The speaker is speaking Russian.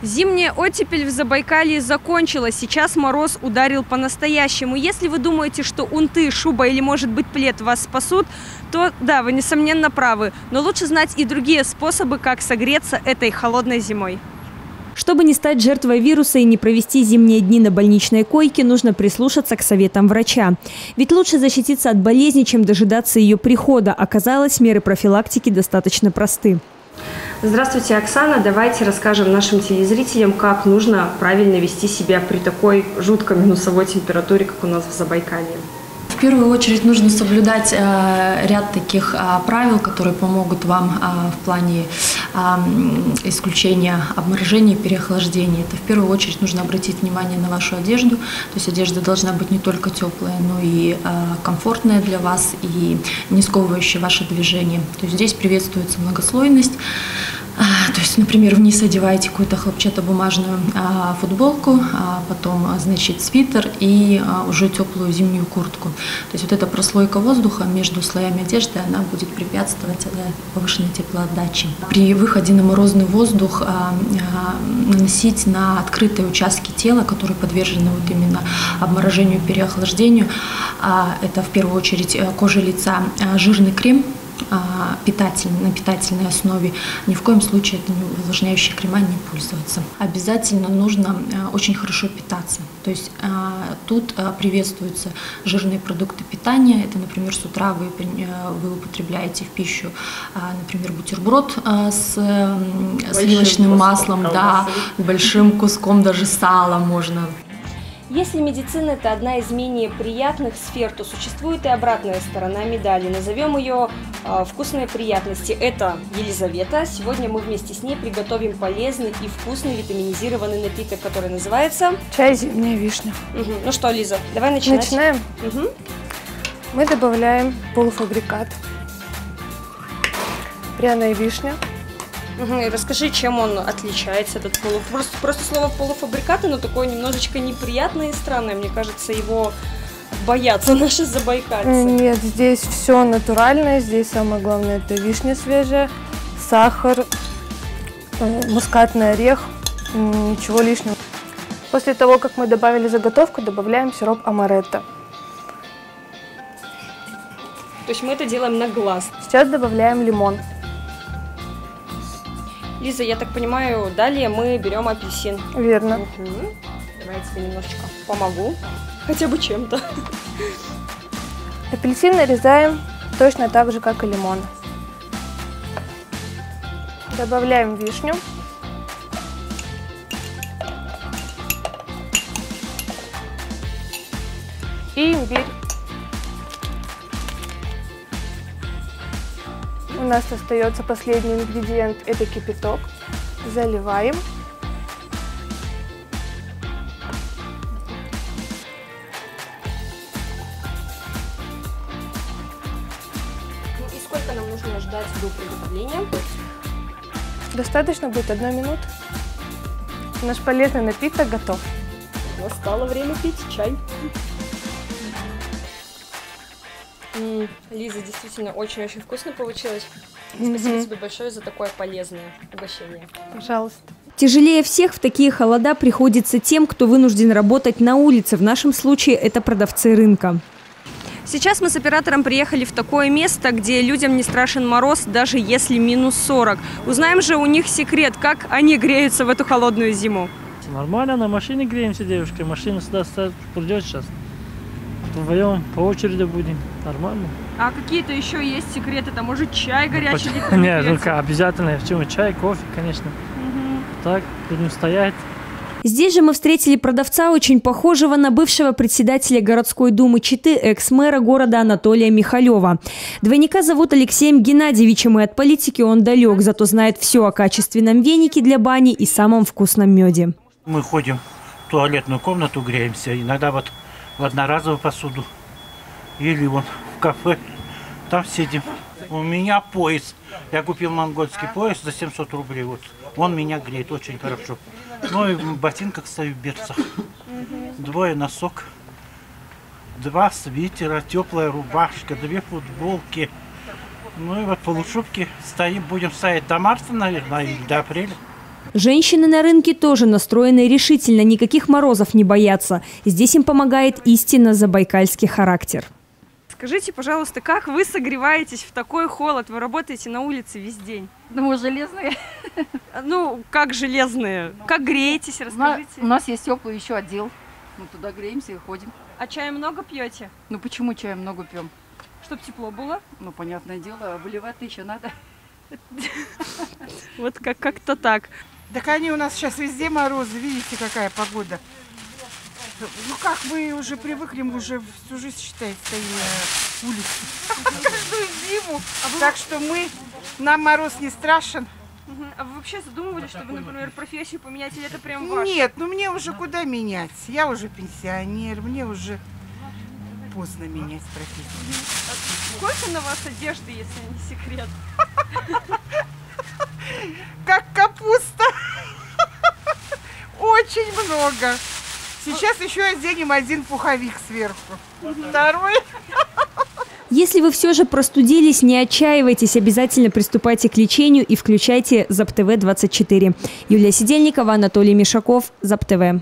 Зимняя оттепель в Забайкалье закончилась. Сейчас мороз ударил по-настоящему. Если вы думаете, что унты, шуба или, может быть, плед вас спасут, то да, вы, несомненно, правы. Но лучше знать и другие способы, как согреться этой холодной зимой. Чтобы не стать жертвой вируса и не провести зимние дни на больничной койке, нужно прислушаться к советам врача. Ведь лучше защититься от болезни, чем дожидаться ее прихода. Оказалось, меры профилактики достаточно просты. Здравствуйте, Оксана. Давайте расскажем нашим телезрителям, как нужно правильно вести себя при такой жутко минусовой температуре, как у нас в Забайкалье. В первую очередь нужно соблюдать э, ряд таких э, правил, которые помогут вам э, в плане исключения обморожения переохлаждения. Это в первую очередь нужно обратить внимание на вашу одежду. То есть одежда должна быть не только теплая, но и комфортная для вас и не сковывающая ваше движение. То есть здесь приветствуется многослойность. А, то есть, например, вниз одеваете какую-то хлопчатобумажную а, футболку, а потом, а, значит, свитер и а, уже теплую зимнюю куртку. То есть вот эта прослойка воздуха между слоями одежды, она будет препятствовать да, повышенной теплоотдаче. При выходе на морозный воздух а, а, наносить на открытые участки тела, которые подвержены вот именно обморожению, переохлаждению, а, это в первую очередь э, кожа лица, а, жирный крем, а, питательной, на питательной основе. Ни в коем случае это не увлажняющие крема не пользоваться. Обязательно нужно а, очень хорошо питаться. То есть а, тут приветствуются жирные продукты питания. Это, например, с утра вы, вы употребляете в пищу, например, бутерброд с сливочным маслом, да, большим куском даже сала можно если медицина – это одна из менее приятных сфер, то существует и обратная сторона медали. Назовем ее э, «Вкусные приятности». Это Елизавета. Сегодня мы вместе с ней приготовим полезный и вкусный витаминизированный напиток, который называется… Чай «Зимняя вишня». Угу. Ну что, Лиза, давай начинать. Начинаем. Угу. Мы добавляем полуфабрикат. Пряная вишня – Угу, расскажи, чем он отличается, этот полу... Просто, просто слово полуфабрикаты, но такое немножечко неприятное и странное. Мне кажется, его боятся наши забайкальцы. Нет, здесь все натуральное. Здесь самое главное это вишня свежая, сахар, э, мускатный орех, ничего лишнего. После того, как мы добавили заготовку, добавляем сироп амаретто. То есть мы это делаем на глаз. Сейчас добавляем лимон. Лиза, я так понимаю, далее мы берем апельсин. Верно. Угу. Давай я тебе немножечко помогу. Хотя бы чем-то. Апельсин нарезаем точно так же, как и лимон. Добавляем вишню. И имбирь. У нас остается последний ингредиент, это кипяток. Заливаем. Ну и сколько нам нужно ждать до приготовления? Достаточно будет одной минуты. Наш полезный напиток готов. Настало время пить чай. Лиза, действительно очень-очень вкусно получилось. Спасибо тебе большое за такое полезное угощение. Пожалуйста. Тяжелее всех в такие холода приходится тем, кто вынужден работать на улице. В нашем случае это продавцы рынка. Сейчас мы с оператором приехали в такое место, где людям не страшен мороз, даже если минус 40. Узнаем же у них секрет, как они греются в эту холодную зиму. Нормально, на машине греемся, девушка. Машина сюда придет сейчас. Вдвоем по очереди будем. Нормально. А какие-то еще есть секреты? Там может чай горячий? Нет, только обязательно. В чем чай, кофе, конечно. Угу. Так, будем стоять. Здесь же мы встретили продавца, очень похожего на бывшего председателя городской думы Читы, экс-мэра города Анатолия Михалева. Двойника зовут Алексеем Геннадьевичем, и от политики он далек, зато знает все о качественном венике для бани и самом вкусном меде. Мы ходим в туалетную комнату, греемся. Иногда вот в одноразовую посуду. Или вон кафе. Там сидим. У меня пояс. Я купил монгольский пояс за 700 рублей. Вот. Он меня греет очень хорошо. Ну и в ботинках стою в берцах. Двое носок. Два свитера, теплая рубашка, две футболки. Ну и вот полушубки стоим, будем стоять до марта, наверное, или до апреля. Женщины на рынке тоже настроены решительно, никаких морозов не боятся. Здесь им помогает истинно забайкальский характер. Скажите, пожалуйста, как вы согреваетесь в такой холод? Вы работаете на улице весь день. Ну, мы железные. Ну, как железные? Как греетесь, расскажите. У нас есть теплый еще отдел. Мы туда греемся и ходим. А чая много пьете? Ну почему чая много пьем? Чтоб тепло было? Ну, понятное дело, а выливать-то еще надо. Вот как- как-то так. Так они у нас сейчас везде морозы, видите, какая погода. Ну как, мы уже привыкли, мы уже всю жизнь, считай, стоим на улице. Каждую зиму. Так что мы, нам мороз не страшен. А вы вообще задумывались, чтобы, например, профессию поменять, или это прям ваше? Нет, ну мне уже куда менять? Я уже пенсионер, мне уже поздно менять профессию. Сколько на вас одежды, если не секрет? Как капуста. Очень много. Сейчас еще оденем один пуховик сверху. Второй. Если вы все же простудились, не отчаивайтесь, обязательно приступайте к лечению и включайте ЗапТВ 24. Юлия Сидельникова, Анатолий Мишаков, ЗапТВ.